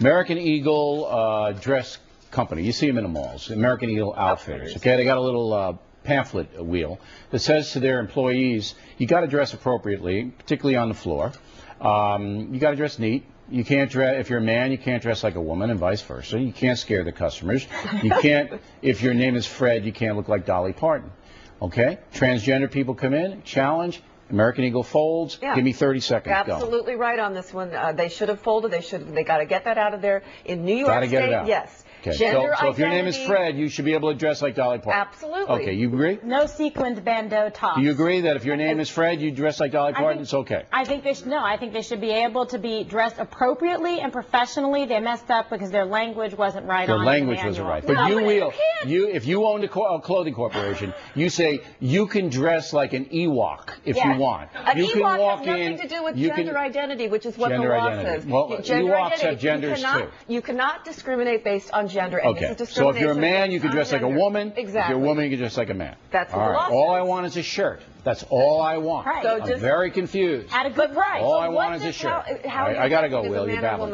American Eagle uh, Dress Company. You see them in the malls. American Eagle Outfitters. Okay, they got a little uh, pamphlet wheel that says to their employees, you got to dress appropriately, particularly on the floor. Um, you got to dress neat. You can't dress if you're a man. You can't dress like a woman, and vice versa. You can't scare the customers. You can't. if your name is Fred, you can't look like Dolly Parton. Okay. Transgender people come in, challenge. American Eagle folds. Yeah. Give me 30 seconds. Go. Absolutely right on this one. Uh, they should have folded. They should. They got to get that out of there. In New York Gotta get it State, out. yes. Okay. So, Gender so if your name is identity- Fred, you should be able to dress like Dolly Parton. Absolutely. Okay. You agree? No sequined bandeau tops. Do you agree that if your name is Fred, you dress like Dolly I Parton? think- It's okay. I think they should, no, I think they should be able to be dressed appropriately and professionally. They messed up because their language wasn't right Their on language the wasn't right. But you but will. you if you owned a, co- a clothing corporation, you say you can dress like an Ewok if Yes. you want. An you Ewok can walk has nothing in. to do with you gender can, identity, which is what Gender the law identity. says. Well, Gender Ewoks have identity. genders, you cannot, too. You cannot discriminate based on gender. And Okay. This is So if you're a man, you can dress like a woman. Exactly. If you're a woman, you can dress like a man. That's all right. All. I want is a shirt. That's all I want. Right. So I'm just- very confused. At a good price. All I want is a shirt. how- how I gotta go, mean as a Will. Babbling. woman?